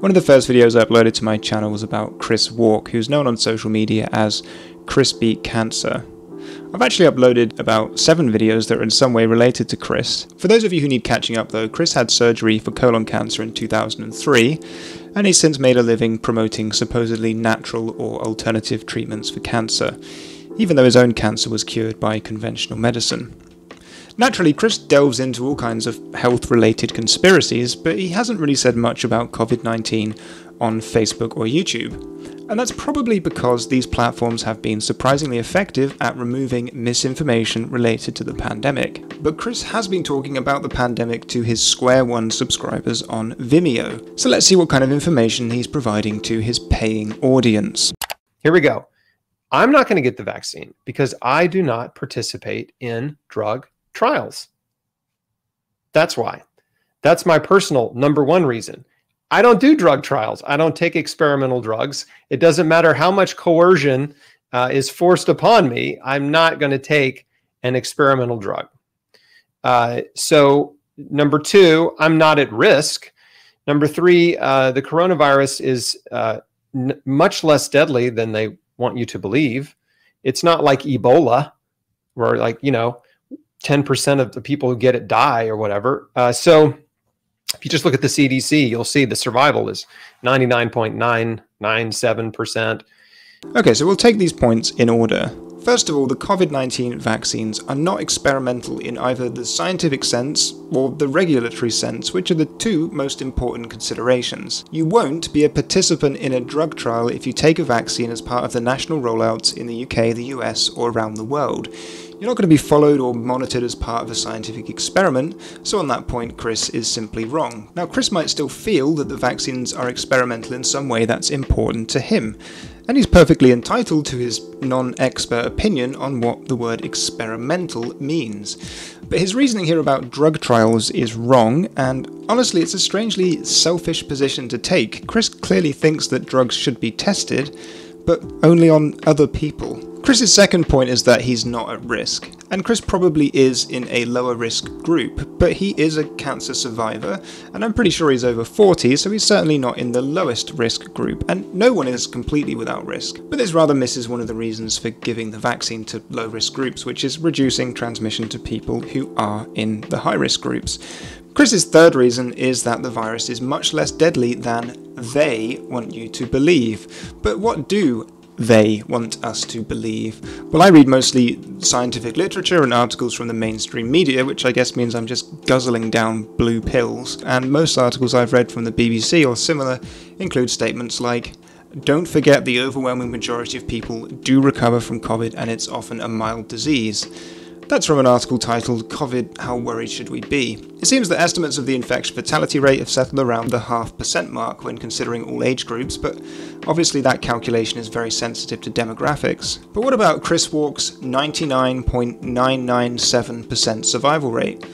One of the first videos I uploaded to my channel was about Chris Wark, who's known on social media as Beat Cancer. I've actually uploaded about seven videos that are in some way related to Chris. For those of you who need catching up though, Chris had surgery for colon cancer in 2003, and he's since made a living promoting supposedly natural or alternative treatments for cancer, even though his own cancer was cured by conventional medicine. Naturally, Chris delves into all kinds of health related conspiracies, but he hasn't really said much about COVID 19 on Facebook or YouTube. And that's probably because these platforms have been surprisingly effective at removing misinformation related to the pandemic. But Chris has been talking about the pandemic to his Square One subscribers on Vimeo. So let's see what kind of information he's providing to his paying audience. Here we go. I'm not going to get the vaccine because I do not participate in drug trials. That's why. That's my personal number one reason. I don't do drug trials. I don't take experimental drugs. It doesn't matter how much coercion uh, is forced upon me. I'm not going to take an experimental drug. Uh, so, number two, I'm not at risk. Number three, uh, the coronavirus is uh, n- much less deadly than they want you to believe. It's not like Ebola, where, like, you know, 10% of the people who get it die or whatever. Uh, so if you just look at the CDC, you'll see the survival is 99.997%. Okay, so we'll take these points in order. First of all, the COVID 19 vaccines are not experimental in either the scientific sense or the regulatory sense, which are the two most important considerations. You won't be a participant in a drug trial if you take a vaccine as part of the national rollouts in the UK, the US, or around the world. You're not going to be followed or monitored as part of a scientific experiment, so on that point, Chris is simply wrong. Now, Chris might still feel that the vaccines are experimental in some way that's important to him, and he's perfectly entitled to his non expert opinion on what the word experimental means. But his reasoning here about drug trials is wrong, and honestly, it's a strangely selfish position to take. Chris clearly thinks that drugs should be tested, but only on other people. Chris's second point is that he's not at risk, and Chris probably is in a lower risk group, but he is a cancer survivor, and I'm pretty sure he's over 40, so he's certainly not in the lowest risk group, and no one is completely without risk. But this rather misses one of the reasons for giving the vaccine to low risk groups, which is reducing transmission to people who are in the high risk groups. Chris's third reason is that the virus is much less deadly than they want you to believe. But what do they want us to believe. Well, I read mostly scientific literature and articles from the mainstream media, which I guess means I'm just guzzling down blue pills. And most articles I've read from the BBC or similar include statements like, don't forget the overwhelming majority of people do recover from COVID and it's often a mild disease. That's from an article titled COVID How Worried Should We Be? It seems that estimates of the infection fatality rate have settled around the half percent mark when considering all age groups, but obviously that calculation is very sensitive to demographics. But what about Chris Wark's 99.997% survival rate?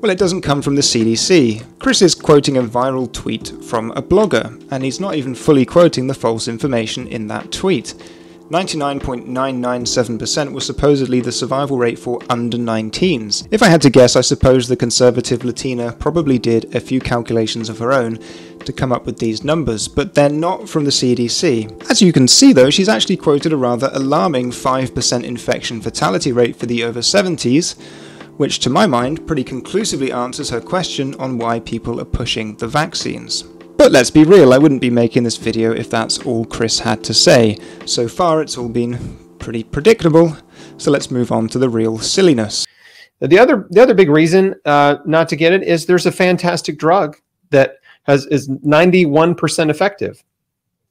Well, it doesn't come from the CDC. Chris is quoting a viral tweet from a blogger, and he's not even fully quoting the false information in that tweet. 99.997% was supposedly the survival rate for under 19s. If I had to guess, I suppose the conservative Latina probably did a few calculations of her own to come up with these numbers, but they're not from the CDC. As you can see though, she's actually quoted a rather alarming 5% infection fatality rate for the over 70s, which to my mind pretty conclusively answers her question on why people are pushing the vaccines. But let's be real, I wouldn't be making this video if that's all Chris had to say. So far it's all been pretty predictable, so let's move on to the real silliness. The other, the other big reason uh, not to get it is there's a fantastic drug that has is 91% effective.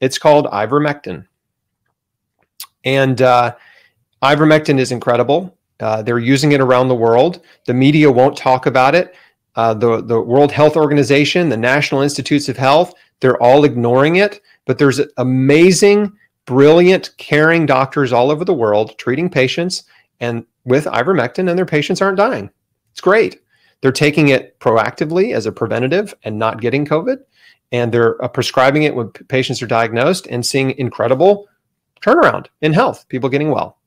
It's called ivermectin. And uh, ivermectin is incredible. Uh, they're using it around the world. The media won't talk about it uh, the, the World Health Organization, the National Institutes of Health, they're all ignoring it. But there's amazing, brilliant, caring doctors all over the world treating patients and with ivermectin, and their patients aren't dying. It's great. They're taking it proactively as a preventative and not getting COVID. And they're uh, prescribing it when patients are diagnosed and seeing incredible turnaround in health, people getting well.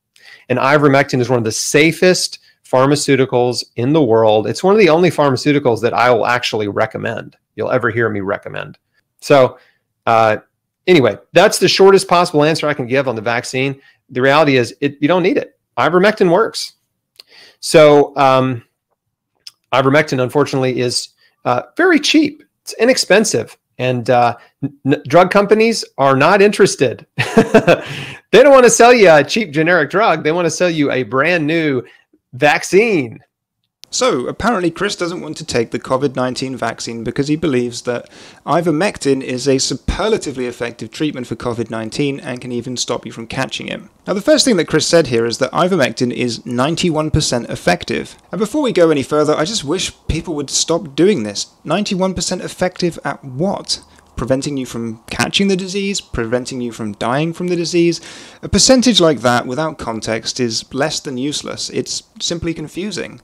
And ivermectin is one of the safest pharmaceuticals in the world. It's one of the only pharmaceuticals that I will actually recommend. You'll ever hear me recommend. So Uh, anyway, that's the shortest possible answer I can give on the vaccine. The reality is, it, you don't need it. Ivermectin works. So, um, ivermectin, unfortunately, is uh, very cheap. It's inexpensive, and uh, drug companies are not interested. they don't want to sell you a cheap generic drug. They want to sell you a brand new vaccine. So, apparently, Chris doesn't want to take the COVID 19 vaccine because he believes that ivermectin is a superlatively effective treatment for COVID 19 and can even stop you from catching it. Now, the first thing that Chris said here is that ivermectin is 91% effective. And before we go any further, I just wish people would stop doing this. 91% effective at what? Preventing you from catching the disease, preventing you from dying from the disease. A percentage like that without context is less than useless. It's simply confusing.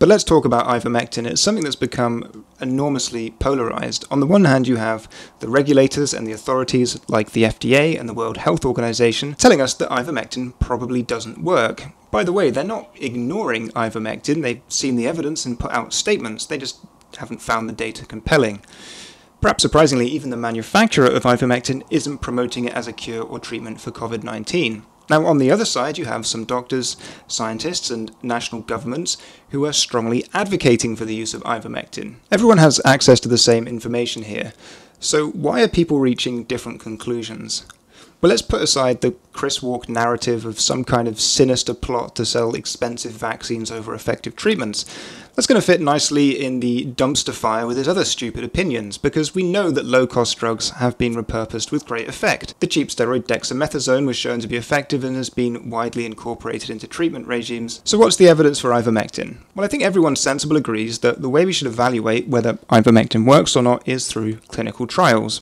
But let's talk about ivermectin. It's something that's become enormously polarized. On the one hand, you have the regulators and the authorities like the FDA and the World Health Organization telling us that ivermectin probably doesn't work. By the way, they're not ignoring ivermectin, they've seen the evidence and put out statements, they just haven't found the data compelling. Perhaps surprisingly, even the manufacturer of ivermectin isn't promoting it as a cure or treatment for COVID 19. Now, on the other side, you have some doctors, scientists, and national governments who are strongly advocating for the use of ivermectin. Everyone has access to the same information here. So, why are people reaching different conclusions? Well, let's put aside the Chris Wark narrative of some kind of sinister plot to sell expensive vaccines over effective treatments. That's going to fit nicely in the dumpster fire with his other stupid opinions, because we know that low cost drugs have been repurposed with great effect. The cheap steroid dexamethasone was shown to be effective and has been widely incorporated into treatment regimes. So, what's the evidence for ivermectin? Well, I think everyone sensible agrees that the way we should evaluate whether ivermectin works or not is through clinical trials.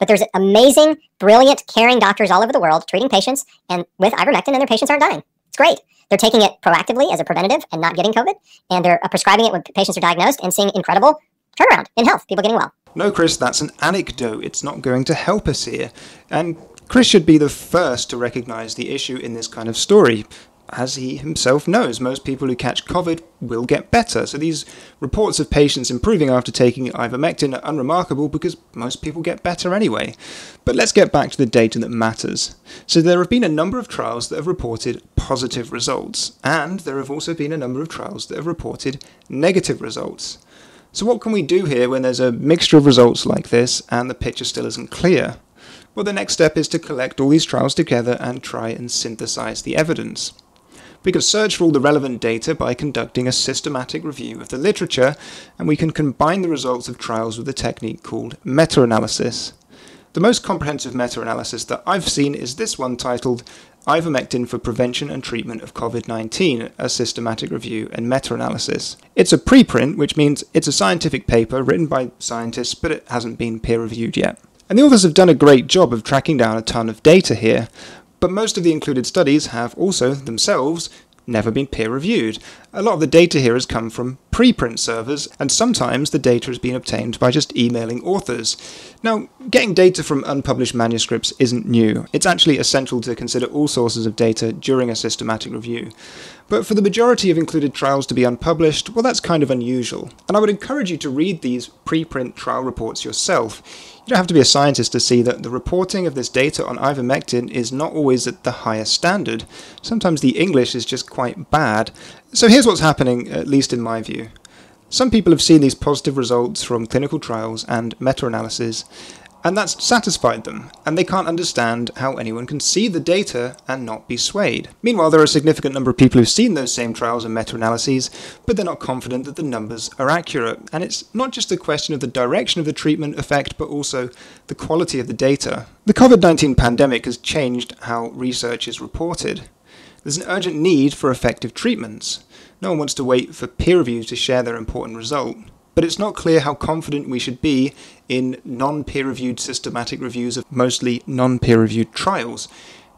But there's amazing, brilliant, caring doctors all over the world treating patients and with ivermectin, and their patients aren't dying. It's great. They're taking it proactively as a preventative and not getting COVID, and they're uh, prescribing it when patients are diagnosed and seeing incredible turnaround in health, people getting well. No, Chris, that's an anecdote. It's not going to help us here. And Chris should be the first to recognize the issue in this kind of story as he himself knows, most people who catch COVID will get better. So these reports of patients improving after taking ivermectin are unremarkable because most people get better anyway. But let's get back to the data that matters. So there have been a number of trials that have reported positive results, and there have also been a number of trials that have reported negative results. So what can we do here when there's a mixture of results like this and the picture still isn't clear? Well, the next step is to collect all these trials together and try and synthesize the evidence. We can search for all the relevant data by conducting a systematic review of the literature, and we can combine the results of trials with a technique called meta analysis. The most comprehensive meta analysis that I've seen is this one titled Ivermectin for Prevention and Treatment of COVID 19, a systematic review and meta analysis. It's a preprint, which means it's a scientific paper written by scientists, but it hasn't been peer reviewed yet. And the authors have done a great job of tracking down a ton of data here, but most of the included studies have also themselves never been peer reviewed. A lot of the data here has come from preprint servers, and sometimes the data has been obtained by just emailing authors. Now, getting data from unpublished manuscripts isn't new. It's actually essential to consider all sources of data during a systematic review. But for the majority of included trials to be unpublished, well, that's kind of unusual. And I would encourage you to read these preprint trial reports yourself. You don't have to be a scientist to see that the reporting of this data on ivermectin is not always at the highest standard. Sometimes the English is just quite bad. So here's what's happening, at least in my view. Some people have seen these positive results from clinical trials and meta analysis, and that's satisfied them, and they can't understand how anyone can see the data and not be swayed. Meanwhile, there are a significant number of people who've seen those same trials and meta analyses, but they're not confident that the numbers are accurate. And it's not just a question of the direction of the treatment effect, but also the quality of the data. The COVID 19 pandemic has changed how research is reported. There's an urgent need for effective treatments. No one wants to wait for peer review to share their important result but it's not clear how confident we should be in non peer reviewed systematic reviews of mostly non peer reviewed trials.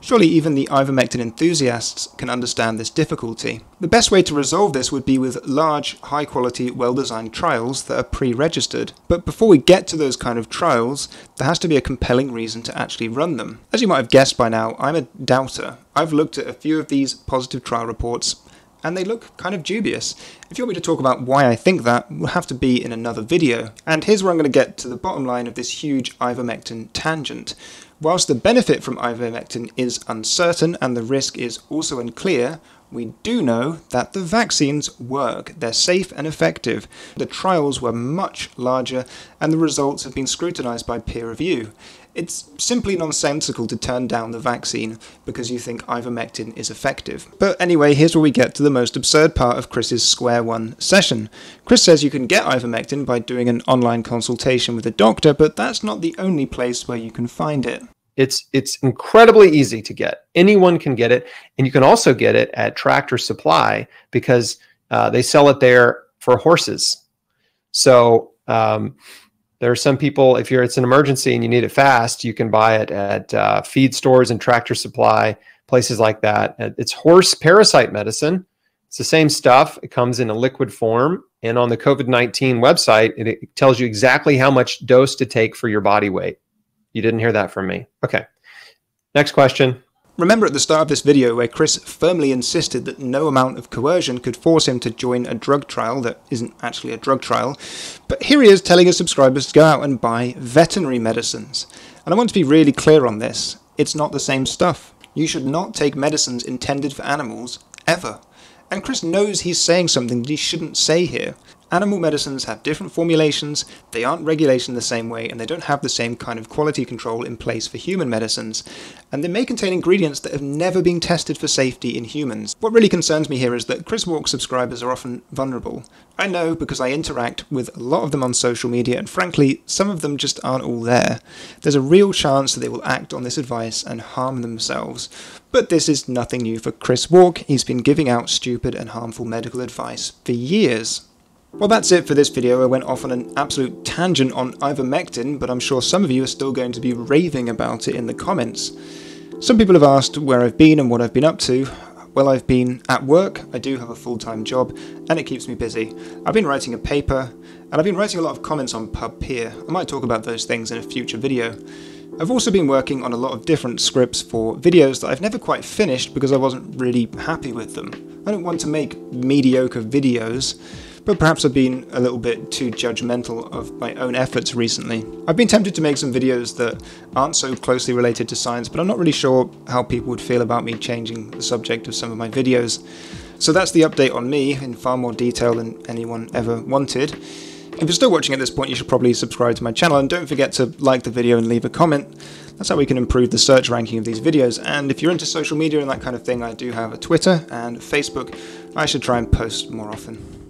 Surely even the ivermectin enthusiasts can understand this difficulty. The best way to resolve this would be with large, high quality, well designed trials that are pre registered. But before we get to those kind of trials, there has to be a compelling reason to actually run them. As you might have guessed by now, I'm a doubter. I've looked at a few of these positive trial reports and they look kind of dubious. If you want me to talk about why I think that, will have to be in another video. And here's where I'm going to get to the bottom line of this huge ivermectin tangent. Whilst the benefit from ivermectin is uncertain and the risk is also unclear, we do know that the vaccines work. They're safe and effective. The trials were much larger and the results have been scrutinized by peer review. It's simply nonsensical to turn down the vaccine because you think ivermectin is effective. But anyway, here's where we get to the most absurd part of Chris's Square One session. Chris says you can get ivermectin by doing an online consultation with a doctor, but that's not the only place where you can find it. It's it's incredibly easy to get. Anyone can get it, and you can also get it at Tractor Supply because uh, they sell it there for horses. So um, there are some people, if you're it's an emergency and you need it fast, you can buy it at uh, feed stores and Tractor Supply places like that. It's horse parasite medicine. It's the same stuff. It comes in a liquid form, and on the COVID nineteen website, it, it tells you exactly how much dose to take for your body weight. You didn't hear that from me. Okay. Next question. Remember at the start of this video where Chris firmly insisted that no amount of coercion could force him to join a drug trial that isn't actually a drug trial, but here he is telling his subscribers to go out and buy veterinary medicines. And I want to be really clear on this. It's not the same stuff. You should not take medicines intended for animals, ever. And Chris knows he's saying something that he shouldn't say here. Animal medicines have different formulations, they aren't regulated in the same way, and they don't have the same kind of quality control in place for human medicines. And they may contain ingredients that have never been tested for safety in humans. What really concerns me here is that Chris Wark subscribers are often vulnerable. I know because I interact with a lot of them on social media, and frankly, some of them just aren't all there. There's a real chance that they will act on this advice and harm themselves. But this is nothing new for Chris Wark. He's been giving out stupid and harmful medical advice for years. Well, that's it for this video. I went off on an absolute tangent on ivermectin, but I'm sure some of you are still going to be raving about it in the comments. Some people have asked where I've been and what I've been up to. Well, I've been at work, I do have a full time job, and it keeps me busy. I've been writing a paper, and I've been writing a lot of comments on PubPeer. I might talk about those things in a future video. I've also been working on a lot of different scripts for videos that I've never quite finished because I wasn't really happy with them. I don't want to make mediocre videos but perhaps I've been a little bit too judgmental of my own efforts recently. I've been tempted to make some videos that aren't so closely related to science, but I'm not really sure how people would feel about me changing the subject of some of my videos. So that's the update on me in far more detail than anyone ever wanted. If you're still watching at this point, you should probably subscribe to my channel and don't forget to like the video and leave a comment. That's how we can improve the search ranking of these videos. And if you're into social media and that kind of thing, I do have a Twitter and Facebook. I should try and post more often.